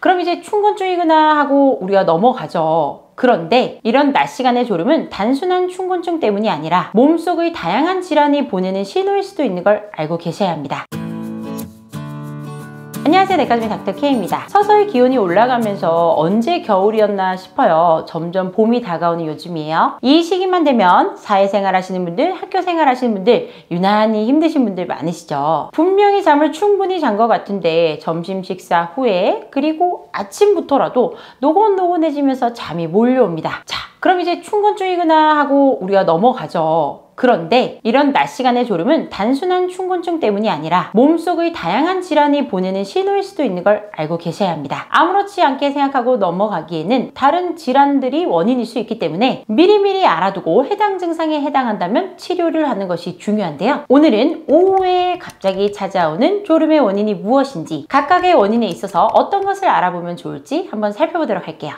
그럼 이제 충곤증이구나 하고 우리가 넘어가죠. 그런데 이런 낮 시간의 졸음은 단순한 충곤증 때문이 아니라 몸속의 다양한 질환이 보내는 신호일 수도 있는 걸 알고 계셔야 합니다. 안녕하세요. 내과점의 닥터케입니다. 서서히 기온이 올라가면서 언제 겨울이었나 싶어요. 점점 봄이 다가오는 요즘이에요. 이 시기만 되면 사회생활 하시는 분들 학교생활 하시는 분들 유난히 힘드신 분들 많으시죠. 분명히 잠을 충분히 잔 것 같은데 점심 식사 후에 그리고 아침부터라도 노곤노곤해지면서 잠이 몰려옵니다. 자 그럼 이제 충곤증이구나 하고 우리가 넘어가죠 그런데 이런 낮 시간의 졸음은 단순한 충곤증 때문이 아니라 몸속의 다양한 질환이 보내는 신호일 수도 있는 걸 알고 계셔야 합니다. 아무렇지 않게 생각하고 넘어가기에는 다른 질환들이 원인일 수 있기 때문에 미리미리 알아두고 해당 증상에 해당한다면 치료를 하는 것이 중요한데요. 오늘은 오후에 갑자기 찾아오는 졸음의 원인이 무엇인지 각각의 원인에 있어서 어떤 것을 알아보면 좋을지 한번 살펴보도록 할게요.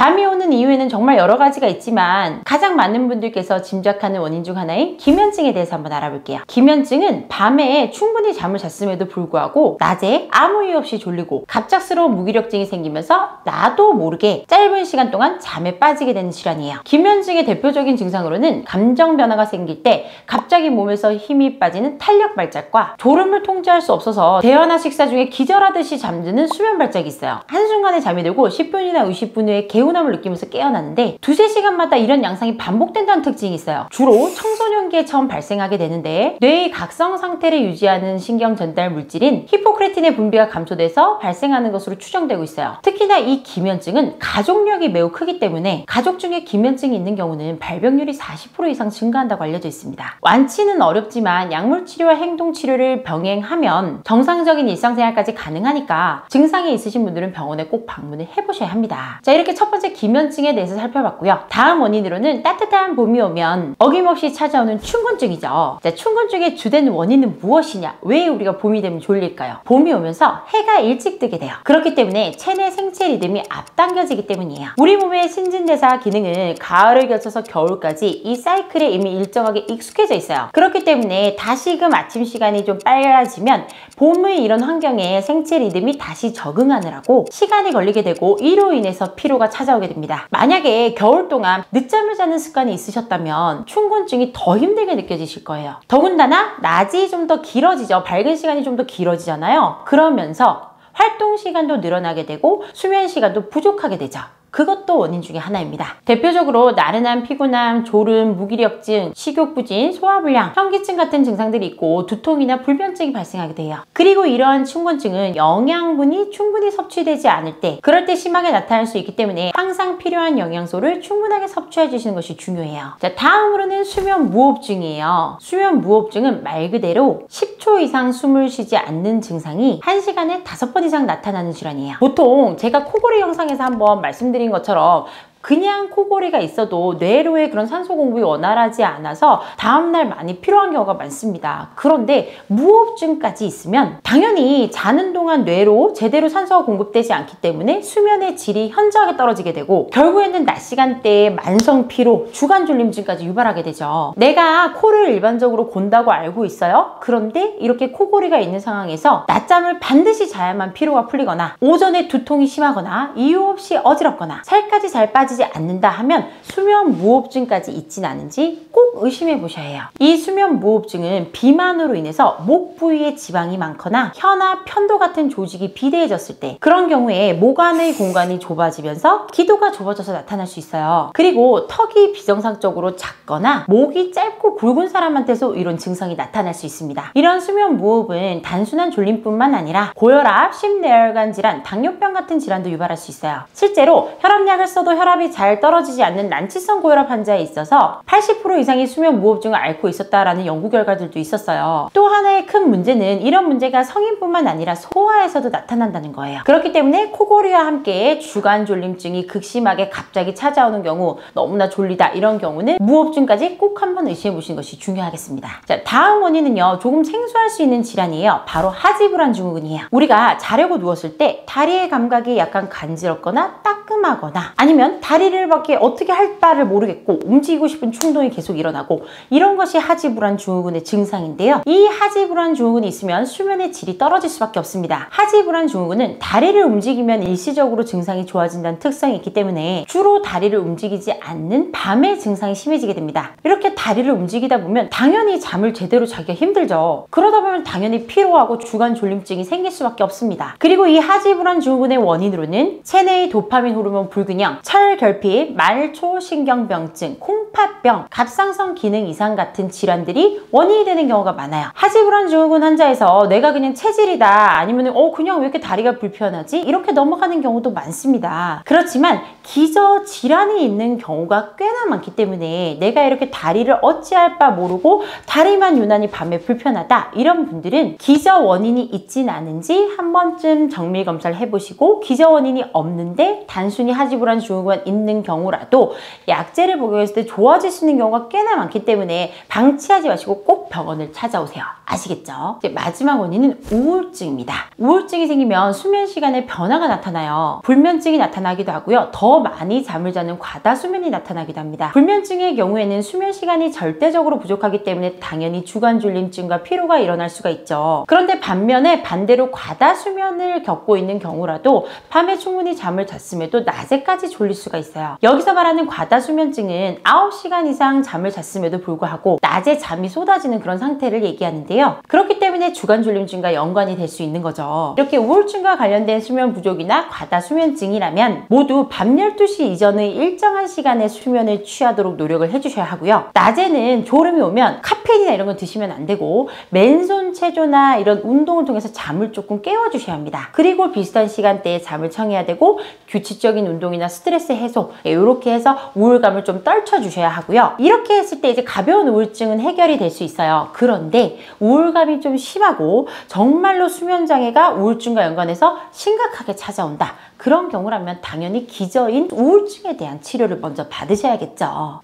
잠이 오는 이유에는 정말 여러 가지가 있지만 가장 많은 분들께서 짐작하는 원인 중 하나인 기면증에 대해서 한번 알아볼게요. 기면증은 밤에 충분히 잠을 잤음에도 불구하고 낮에 아무 이유 없이 졸리고 갑작스러운 무기력증이 생기면서 나도 모르게 짧은 시간 동안 잠에 빠지게 되는 질환이에요. 기면증의 대표적인 증상으로는 감정 변화가 생길 때 갑자기 몸에서 힘이 빠지는 탄력 발작과 졸음을 통제할 수 없어서 대화나 식사 중에 기절하듯이 잠드는 수면 발작이 있어요. 한순간에 잠이 들고 10분이나 20분 후에 개운 개운함을 느끼면서 깨어났는데 두세 시간마다 이런 양상이 반복된다는 특징이 있어요. 주로 청소년기에 처음 발생하게 되는데 뇌의 각성 상태를 유지하는 신경 전달 물질인 히포크레틴의 분비가 감소돼서 발생하는 것으로 추정되고 있어요. 특히나 이 기면증은 가족력이 매우 크기 때문에 가족 중에 기면증이 있는 경우는 발병률이 40% 이상 증가한다고 알려져 있습니다. 완치는 어렵지만 약물 치료와 행동 치료를 병행하면 정상적인 일상생활까지 가능하니까 증상이 있으신 분들은 병원에 꼭 방문을 해보셔야 합니다. 자 이렇게 첫 번째 기면증에 대해서 살펴봤고요. 다음 원인으로는 따뜻한 봄이 오면 어김없이 찾아오는 충곤증이죠. 자, 충곤증의 주된 원인은 무엇이냐? 왜 우리가 봄이 되면 졸릴까요? 봄이 오면서 해가 일찍 뜨게 돼요. 그렇기 때문에 체내 생체 리듬이 앞당겨지기 때문이에요. 우리 몸의 신진대사 기능은 가을을 거쳐서 겨울까지 이 사이클에 이미 일정하게 익숙해져 있어요. 그렇기 때문에 다시금 아침 시간이 좀 빨라지면 봄의 이런 환경에 생체 리듬이 다시 적응하느라고 시간이 걸리게 되고 이로 인해서 피로가 찾아오게 됩니다. 만약에 겨울 동안 늦잠을 자는 습관이 있으셨다면 충곤증이 더 힘들게 느껴지실 거예요. 더군다나 낮이 좀 더 길어지죠. 밝은 시간이 좀 더 길어지잖아요. 그러면서 활동 시간도 늘어나게 되고 수면 시간도 부족하게 되죠. 그것도 원인 중에 하나입니다. 대표적으로 나른함, 피곤함, 졸음, 무기력증, 식욕부진, 소화불량, 현기증 같은 증상들이 있고 두통이나 불면증이 발생하게 돼요. 그리고 이러한 충곤증은 영양분이 충분히 섭취되지 않을 때 그럴 때 심하게 나타날 수 있기 때문에 항상 필요한 영양소를 충분하게 섭취해 주시는 것이 중요해요. 자, 다음으로는 수면 무호흡증이에요. 수면 무호흡증은 말 그대로 10초 이상 숨을 쉬지 않는 증상이 1시간에 5번 이상 나타나는 질환이에요. 보통 제가 코골이 영상에서 한번 말씀드린 말씀드린 것처럼 그냥 코골이가 있어도 뇌로의 그런 산소 공급이 원활하지 않아서 다음날 많이 필요한 경우가 많습니다. 그런데 무호흡증까지 있으면 당연히 자는 동안 뇌로 제대로 산소가 공급되지 않기 때문에 수면의 질이 현저하게 떨어지게 되고 결국에는 낮 시간대에 만성 피로, 주간 졸림증까지 유발하게 되죠. 내가 코를 일반적으로 곤다고 알고 있어요. 그런데 이렇게 코골이가 있는 상황에서 낮잠을 반드시 자야만 피로가 풀리거나 오전에 두통이 심하거나 이유 없이 어지럽거나 살까지 잘 빠지 빠지지 않는다 하면 수면 무호흡증까지 있진 않은지 꼭 의심해 보셔야 해요. 이 수면 무호흡증은 비만으로 인해서 목 부위에 지방이 많거나 혀나 편도 같은 조직이 비대해졌을 때 그런 경우에 목 안의 공간이 좁아지면서 기도가 좁아져서 나타날 수 있어요. 그리고 턱이 비정상적으로 작거나 목이 짧고 굵은 사람한테서 이런 증상이 나타날 수 있습니다. 이런 수면 무호흡은 단순한 졸림뿐만 아니라 고혈압, 심내혈관 질환, 당뇨병 같은 질환도 유발할 수 있어요. 실제로 혈압약을 써도 혈압 혈압이 잘 떨어지지 않는 난치성 고혈압 환자에 있어서 80% 이상이 수면 무호흡증을 앓고 있었다라는 연구 결과들도 있었어요. 또 하나의 큰 문제는 이런 문제가 성인뿐만 아니라 소아에서도 나타난다는 거예요. 그렇기 때문에 코골이와 함께 주간 졸림증이 극심하게 갑자기 찾아오는 경우 너무나 졸리다 이런 경우는 무호흡증까지 꼭 한번 의심해 보시는 것이 중요하겠습니다. 자, 다음 원인은요. 조금 생소할 수 있는 질환이에요. 바로 하지불안 증후군이에요. 우리가 자려고 누웠을 때 다리의 감각이 약간 간지럽거나 따끔하거나 아니면 다리를 밖에 어떻게 할 바를 모르겠고 움직이고 싶은 충동이 계속 일어나고 이런 것이 하지 불안 증후군의 증상인데요. 이 하지 불안 증후군이 있으면 수면의 질이 떨어질 수밖에 없습니다. 하지 불안 증후군은 다리를 움직이면 일시적으로 증상이 좋아진다는 특성이 있기 때문에 주로 다리를 움직이지 않는 밤에 증상이 심해지게 됩니다. 이렇게 다리를 움직이다 보면 당연히 잠을 제대로 자기가 힘들죠. 그러다 보면 당연히 피로하고 주간 졸림증이 생길 수밖에 없습니다. 그리고 이 하지 불안 증후군의 원인으로는 체내의 도파민 호르몬 불균형, 철 결핍, 말초신경병증, 콩 팥병, 갑상선 기능 이상 같은 질환들이 원인이 되는 경우가 많아요. 하지불안 증후군 환자에서 내가 그냥 체질이다 아니면 어 그냥 왜 이렇게 다리가 불편하지? 이렇게 넘어가는 경우도 많습니다. 그렇지만 기저 질환이 있는 경우가 꽤나 많기 때문에 내가 이렇게 다리를 어찌할 바 모르고 다리만 유난히 밤에 불편하다 이런 분들은 기저 원인이 있진 않은지 한 번쯤 정밀 검사를 해보시고 기저 원인이 없는데 단순히 하지불안 증후군 있는 경우라도 약제를 복용했을 때 좋아질 수 있는 경우가 꽤나 많기 때문에 방치하지 마시고 꼭 병원을 찾아오세요. 아시겠죠? 마지막 원인은 우울증입니다. 우울증이 생기면 수면 시간에 변화가 나타나요. 불면증이 나타나기도 하고요. 더 많이 잠을 자는 과다 수면이 나타나기도 합니다. 불면증의 경우에는 수면 시간이 절대적으로 부족하기 때문에 당연히 주간 졸림증과 피로가 일어날 수가 있죠. 그런데 반면에 반대로 과다 수면을 겪고 있는 경우라도 밤에 충분히 잠을 잤음에도 낮에까지 졸릴 수가 있어요. 여기서 말하는 과다 수면증은 9 시간 이상 잠을 잤음에도 불구하고 낮에 잠이 쏟아지는 그런 상태를 얘기하는데요. 그렇기 때문에 주간 졸림증과 연관이 될 수 있는 거죠. 이렇게 우울증과 관련된 수면 부족이나 과다 수면증이라면 모두 밤 12시 이전의 일정한 시간에 수면을 취하도록 노력을 해주셔야 하고요. 낮에는 졸음이 오면 카페인이나 이런 거 드시면 안 되고 맨손 체조나 이런 운동을 통해서 잠을 조금 깨워주셔야 합니다. 그리고 비슷한 시간대에 잠을 청해야 되고 규칙적인 운동이나 스트레스 해소 이렇게 해서 우울감을 좀 떨쳐주셔야 하고요. 이렇게 했을 때 이제 가벼운 우울증은 해결이 될 수 있어요. 그런데 우울감이 좀 심하고 정말로 수면 장애가 우울증과 연관해서 심각하게 찾아온다. 그런 경우라면 당연히 기저인 우울증에 대한 치료를 먼저 받으셔야겠죠.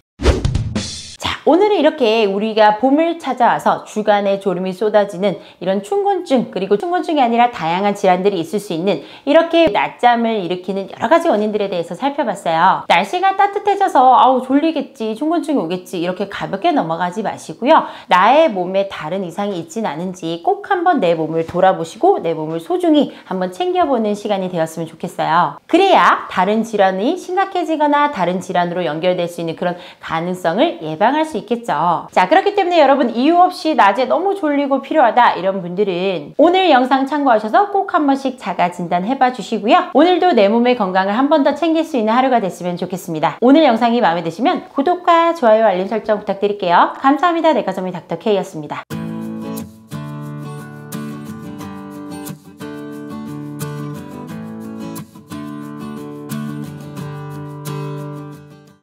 오늘은 이렇게 우리가 봄을 찾아와서 주간에 졸음이 쏟아지는 이런 충곤증 그리고 충곤증이 아니라 다양한 질환들이 있을 수 있는 이렇게 낮잠을 일으키는 여러 가지 원인들에 대해서 살펴봤어요. 날씨가 따뜻해져서 아우 졸리겠지 충곤증이 오겠지 이렇게 가볍게 넘어가지 마시고요. 나의 몸에 다른 이상이 있진 않은지 꼭 한번 내 몸을 돌아보시고 내 몸을 소중히 한번 챙겨보는 시간이 되었으면 좋겠어요. 그래야 다른 질환이 심각해지거나 다른 질환으로 연결될 수 있는 그런 가능성을 예방할 수 있겠죠. 자 그렇기 때문에 여러분 이유 없이 낮에 너무 졸리고 필요하다 이런 분들은 오늘 영상 참고하셔서 꼭 한 번씩 자가 진단 해봐 주시고요. 오늘도 내 몸의 건강을 한 번 더 챙길 수 있는 하루가 됐으면 좋겠습니다. 오늘 영상이 마음에 드시면 구독과 좋아요 알림 설정 부탁드릴게요. 감사합니다. 내과점의 닥터 K였습니다.